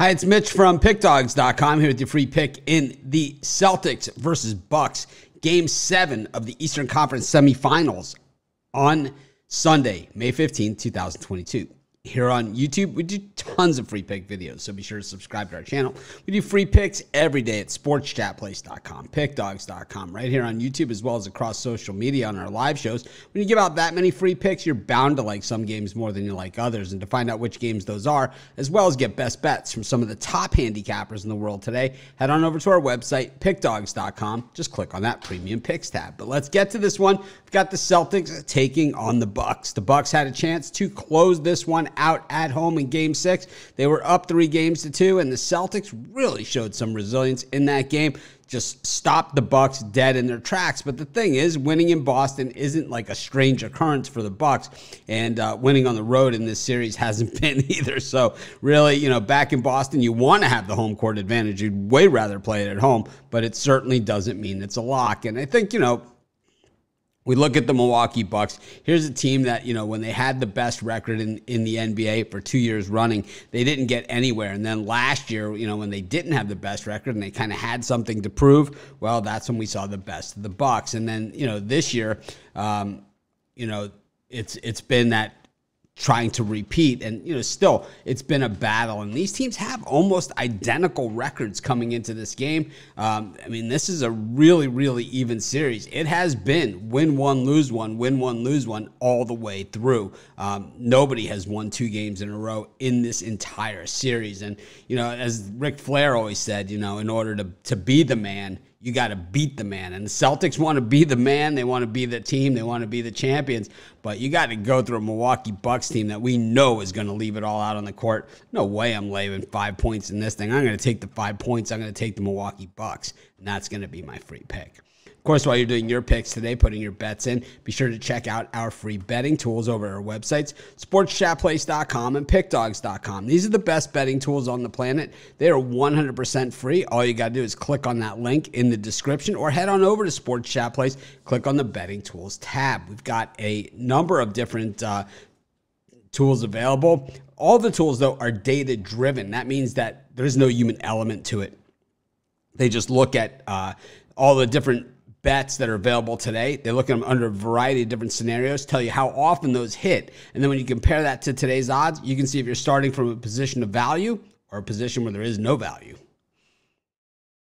Hi, it's Mitch from PickDawgz.com here with your free pick in the Celtics versus Bucks game seven of the Eastern Conference semifinals on Sunday, May 15, 2022 here on YouTube. We do tons of free pick videos, so be sure to subscribe to our channel. We do free picks every day at sportschatplace.com, pickdawgz.com, right here on YouTube, as well as across social media on our live shows. When you give out that many free picks, you're bound to like some games more than you like others. And to find out which games those are, as well as get best bets from some of the top handicappers in the world today, head on over to our website, pickdawgz.com. Just click on that premium picks tab. But let's get to this one. We've got the Celtics taking on the Bucks. The Bucks had a chance to close this one out at home in game six. They were up three games to two, and the Celtics really showed some resilience in that game. Just stopped the Bucks dead in their tracks. But the thing is, winning in Boston isn't like a strange occurrence for the Bucks, and uh, winning on the road in this series hasn't been either. So really, you know, back in Boston, you want to have the home court advantage. You'd way rather play it at home, but it certainly doesn't mean it's a lock. And I think you know we look at the Milwaukee Bucks. Here's a team that, you know, when they had the best record in, in the NBA for two years running, they didn't get anywhere. And then last year, you know, when they didn't have the best record and they kind of had something to prove, well, that's when we saw the best of the Bucks. And then, you know, this year, um, you know, it's it's been that trying to repeat. And, you know, still, it's been a battle. And these teams have almost identical records coming into this game. Um, I mean, this is a really, really even series. It has been win one, lose one, win one, lose one all the way through. Um, nobody has won two games in a row in this entire series. And, you know, as Ric Flair always said, you know, in order to, to be the man, you got to beat the man. And the Celtics want to be the man. They want to be the team. They want to be the champions. But you got to go through a Milwaukee Bucks team that we know is going to leave it all out on the court. No way I'm laying five points in this thing. I'm going to take the five points. I'm going to take the Milwaukee Bucks. And that's going to be my free pick. Of course, while you're doing your picks today, putting your bets in, be sure to check out our free betting tools over our websites, sportschatplace.com and pickdawgz.com. These are the best betting tools on the planet. They are 100% free. All you got to do is click on that link in the description or head on over to Sports Chat Place, click on the betting tools tab. We've got a number of different uh, tools available. All the tools, though, are data driven. That means that there's no human element to it. They just look at uh, all the different bets that are available today. They look at them under a variety of different scenarios, tell you how often those hit. And then when you compare that to today's odds, you can see if you're starting from a position of value or a position where there is no value.